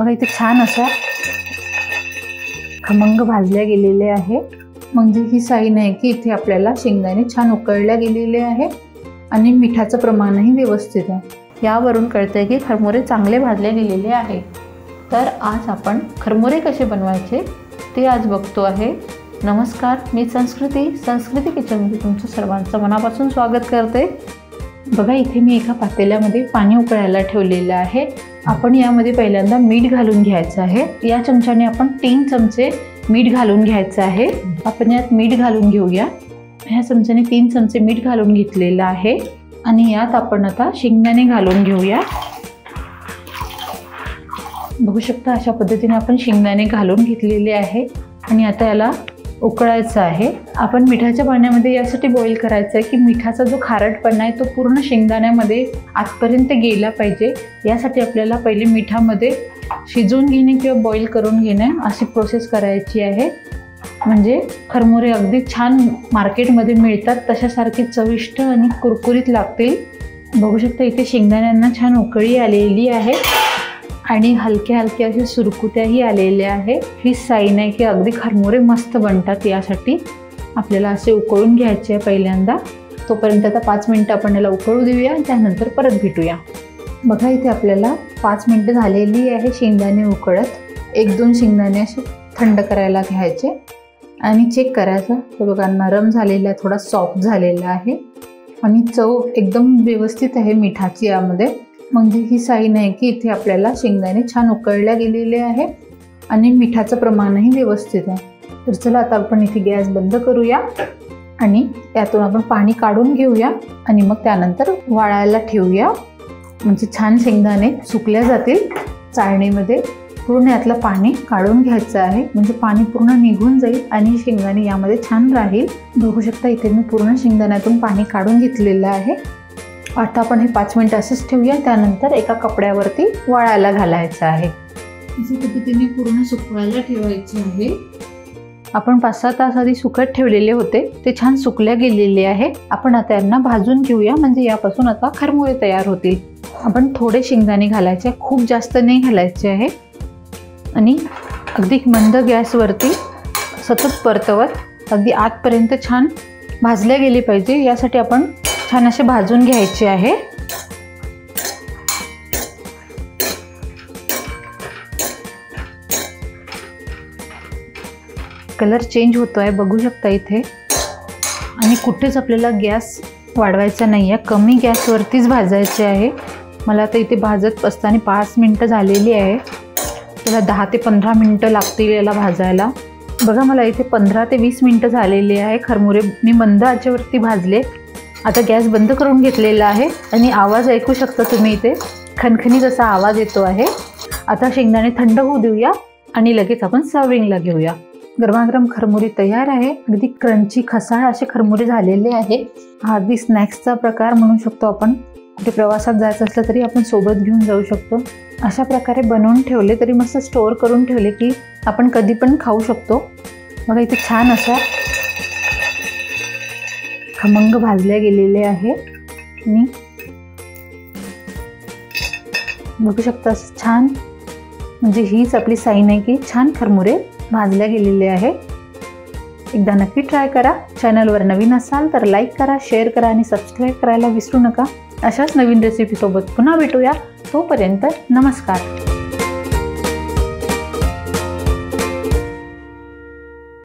बघा इथे छान असा खमंग भाजल्या गेलेले आहे म्हणजे ही साईन आहे की इथे आपल्याला शेंगदाणे छान उकळल्या गेलेले आहे आणि मिठाचं प्रमाणही व्यवस्थित आहे. यावरून कळतंय की खरमुरे चांगले भाजले गेलेले आहे तर आज आपण खरमुरे कसे बनवायचे ते आज बघतो आहे. नमस्कार मी संस्कृती संस्कृती किचनमध्ये तुमचं सर्वांचं मनापासून स्वागत करते. बघा इथे मी एका पातेल्यामध्ये पाणी उकळायला ठेवलेलं आहे. आपण यामध्ये पहिल्यांदा मीठ घालून घ्यायचं आहे. या चमच्याने आपण तीन चमचे मीठ घालून घ्यायचं आहे. आपण यात मीठ घालून घेऊया. ह्या चमच्याने तीन चमचे मीठ घालून घेतलेलं आहे. आणि यात आपण आता शेंगदाणे घालून घेऊया. बघू शकता अशा पद्धतीने आपण शेंगदाणे घालून घेतलेले आहे आणि आता याला उकळायचं आहे. आपण मिठाच्या पाण्यामध्ये यासाठी बॉईल करायचं आहे की मिठाचा जो खारटपणा आहे तो पूर्ण शेंगदाण्यामध्ये आतपर्यंत गेला पाहिजे. यासाठी आपल्याला पहिले मिठामध्ये शिजवून घेणे किंवा बॉईल करून घेणे अशी प्रोसेस करायची आहे. म्हणजे खरमुरे अगदी छान मार्केटमध्ये मिळतात तशासारखे चविष्ट आणि कुरकुरीत लागतील. बघू शकता इथे शेंगदाण्यांना छान उकळी आलेली आहे. आणि हलक्या हलक्या अशी सुरकुत्याही आलेल्या आहे ही साईन आहे की अगदी खरमोरे मस्त बनतात यासाठी. आपल्याला असे उकळून घ्यायचे आहे पहिल्यांदा. तोपर्यंत आता पाच मिनटं आपण याला उकळू देऊया त्यानंतर परत भेटूया. बघा इथे आपल्याला पाच मिनटं झालेली आहे शेंगदाणे उकळत. एक दोन शेंगदाणे असे थंड करायला घ्यायचे. आणि चेक करायचं. तर बघा नरम झालेला आहे थोडा सॉफ्ट झालेला आहे. आणि चव एकदम व्यवस्थित आहे मिठाची यामध्ये. म्हणजे ही साईन आहे की इथे आपल्याला शेंगदाणे छान उकळल्या गेलेले आहे आणि मिठाचं प्रमाणही व्यवस्थित आहे. तर चला आता आपण इथे गॅस बंद करूया आणि त्यातून आपण पाणी काढून घेऊया आणि मग त्यानंतर वाळायला ठेवूया. म्हणजे छान शेंगदाणे सुकल्या जातील. चाळणीमध्ये पूर्ण यातलं पाणी काढून घ्यायचं आहे. म्हणजे पाणी पूर्ण निघून जाईल आणि शेंगदाणे यामध्ये छान राहील. बघू शकता इथे मी पूर्ण शेंगदाण्यातून पाणी काढून घेतलेलं आहे. आता आपण हे पाच मिनटं असंच ठेवूया. त्यानंतर एका कपड्यावरती वाळायला घालायचं आहे. अशा पद्धतीने पूर्ण सुकवायला ठेवायचे आहे. आपण पाच सहा तास आधी सुकत ठेवलेले होते. ते छान सुकल्या गेलेले आहे. आपण आता यांना भाजून घेऊया. म्हणजे यापासून आता खरमुळे तयार होतील. आपण थोडे शेंगदाणे घालायचे. खूप जास्त नाही घालायचे आहे. आणि अगदी मंद गॅसवरती सतत परतवत अगदी आतपर्यंत छान भाजल्या गेले पाहिजे. यासाठी आपण छान असे भाजून घ्यायचे आहे. कलर चेंज होतो आहे बघू शकता इथे. आणि कुठेच आपल्याला गॅस वाढवायचा नाही आहे कमी गॅसवरतीच भाजायचे आहे. मला आता इथे भाजत असताना पाच मिनटं झालेली आहे. त्याला दहा ते पंधरा मिनटं लागतील याला भाजायला. बघा मला इथे पंधरा ते वीस मिनटं झालेली आहे. खरमुरे मी मंद आचेवरती भाजले. आता गॅस बंद करून घेतलेला आहे आणि आवाज ऐकू शकता तुम्ही इथे. खनखनी जसा आवाज येतो आहे. आता शेंगदाणे थंड होऊ देऊया आणि लगेच आपण सर्विंगला घेऊया. गरमागरम खरमुरी तयार आहे. अगदी क्रंची खसाळ असे खरमुरे झालेले आहे. हा अगदी स्नॅक्सचा प्रकार म्हणू शकतो आपण. कुठे प्रवासात जायचं असलं तरी आपण सोबत घेऊन जाऊ शकतो. अशा प्रकारे बनवून ठेवले तरी मस्त स्टोअर करून ठेवले की आपण कधी पण खाऊ शकतो. बघा इथे छान असा खमंग भाजल्या गेलेले आहे. आणि बघू शकता छान म्हणजे हीच आपली साईन आहे की छान खरमुरे भाजल्या गेलेले आहे. एकदा नक्की ट्राय करा. चॅनलवर नवीन असाल तर लाईक करा शेअर करा आणि सबस्क्राईब करायला विसरू नका. अशाच नवीन रेसिपीसोबत पुन्हा भेटूया. तोपर्यंत नमस्कार.